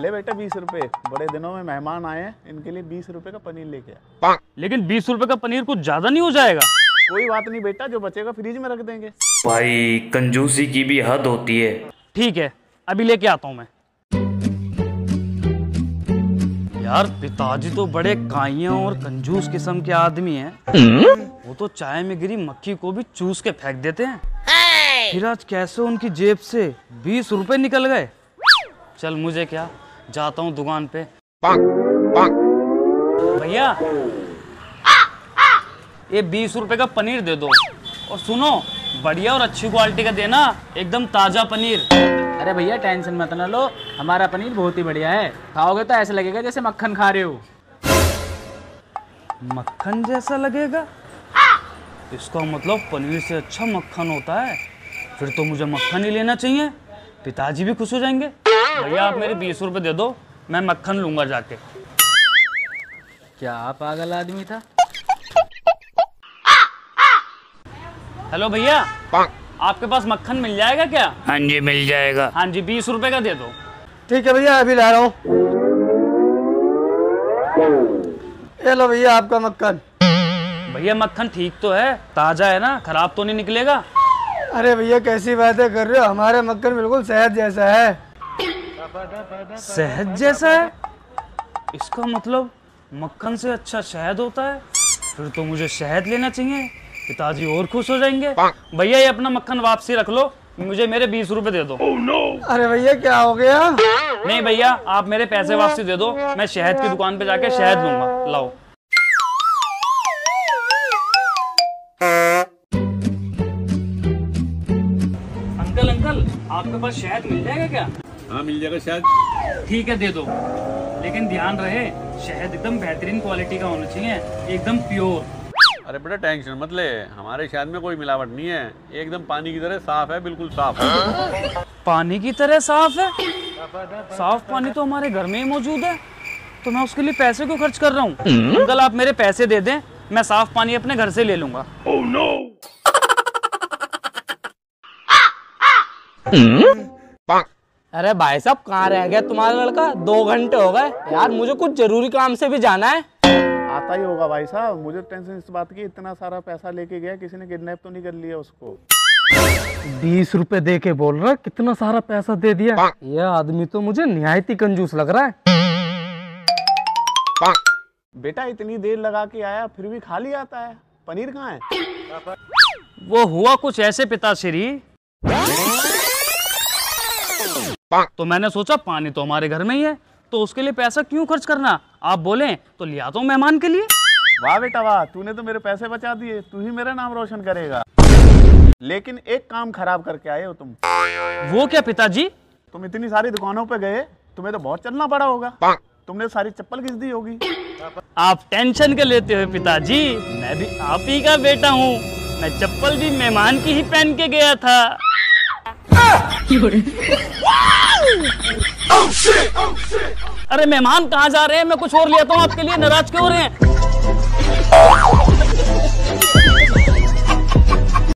ले बेटा बीस रुपए। बड़े दिनों में मेहमान आए हैं इनके लिए बीस रुपए का पनीर लेके आ लेकिन बीस रुपए का पनीर कुछ ज़्यादा नहीं हो जाएगा। कोई बात नहीं बेटा जो बचेगा फ्रिज में रख देंगे। भाई कंजूसी की भी हद होती है। ठीक है अभी लेके आता हूँ मैं। यार पिताजी तो बड़े काइया और कंजूस किस्म के आदमी हैं। वो तो चाय में गिरी मक्खी को भी चूस के फेंक देते हैं। फिर आज कैसे उनकी जेब से बीस रुपए निकल गए? चल मुझे क्या? जाता हूँ दुकान पे। भैया ये बीस रुपए का पनीर दे दो। और सुनो बढ़िया और अच्छी क्वालिटी का देना एकदम ताज़ा पनीर। अरे भैया टेंशन मत ना लो हमारा पनीर बहुत ही बढ़िया है। खाओगे तो ऐसा लगेगा जैसे मक्खन खा रहे हो। मक्खन जैसा लगेगा? इसका मतलब पनीर से अच्छा मक्खन होता है। फिर तो मुझे मक्खन ही लेना चाहिए। पिताजी भी खुश हो जाएँगे। भैया आप मेरे बीस रुपए दे दो मैं मक्खन लूँगा जाके। क्या पागल आदमी था? हेलो भैया आपके पास मक्खन मिल जाएगा क्या? हाँ जी मिल जाएगा। हाँ जी बीस रुपए का दे दो। ठीक है भैया अभी ला रहा हूँ। ये लो भैया आपका मक्खन। भैया मक्खन ठीक तो है ताज़ा है ना खराब तो नहीं निकलेगा? अरे भैया कैसी बातें कर रहे हो? हमारे मक्खन बिल्कुल शहद जैसा है। शहद जैसा है? इसका मतलब मक्खन से अच्छा शहद होता है? फिर तो मुझे शहद लेना चाहिए। पिताजी और खुश हो जाएँगे। भैया ये अपना मक्खन वापसी रख लो। मुझे मेरे बीस रुपए दे दो। oh, no. अरे भैया क्या हो गया? नहीं भैया आप मेरे पैसे वापसी दे दो। मैं शहद की दुकान पे जाके शहद लूँगा। लाओ। अंकल अंकल आपके पास शहद मिल जाएगा क्या? हाँ मिल जाएगा शायद। ठीक है दे दो। लेकिन ध्यान रहे शहद एकदम बेहतरीन क्वालिटी का होना चाहिए एकदम प्योर अरे बेटा टेंशन मत ले। हमारे शायद में कोई मिलावट नहीं है। एकदम पानी की तरह साफ़ है बिल्कुल साफ़ है। पानी की तरह साफ़ है? साफ़ पानी तो हमारे घर में ही मौजूद है। तो मैं उसके लिए पैसे क्यों खर्च कर रहा हूँ? अंकल आप मेरे पैसे दे दें मैं साफ़ पानी अपने घर से ले लूँगा। अरे भाई साहब कहाँ रह गया तुम्हारा लड़का? दो घंटे हो गए। यार मुझे कुछ ज़रूरी काम से भी जाना है। आता ही होगा भाई साहब। मुझे टेंशन इस बात की इतना सारा पैसा लेके गया किसी ने किडनैप तो नहीं कर लिया उसको। बीस रुपए दे के बोल रहा कितना सारा पैसा दे दिया। ये आदमी तो मुझे निहायत ही कंजूस लग रहा है। बेटा इतनी देर लगा के आया फिर भी खाली आता है। पनीर कहाँ है? वो हुआ कुछ ऐसे पिताश्री। तो मैंने सोचा पानी तो हमारे घर में ही है। तो उसके लिए पैसा क्यों खर्च करना? आप बोले तो लिया तो मेहमान के लिए। वाह बेटा वाह तूने तो मेरे पैसे बचा दिए तू ही मेरा नाम रोशन करेगा। लेकिन एक काम खराब करके आए हो तुम। वो क्या पिताजी? तुम इतनी सारी दुकानों पे गए तुम्हें तो बहुत चलना पड़ा होगा। तुमने सारी चप्पल घिस दी होगी। आप टेंशन के लेते हो पिताजी मैं भी आप ही का बेटा हूँ। मैं चप्पल भी मेहमान की ही पहन के गया था। अरे मेहमान कहाँ जा रहे हैं? मैं कुछ और लेता हूँ, आपके लिए, नाराज़ क्यों हो रहे हैं?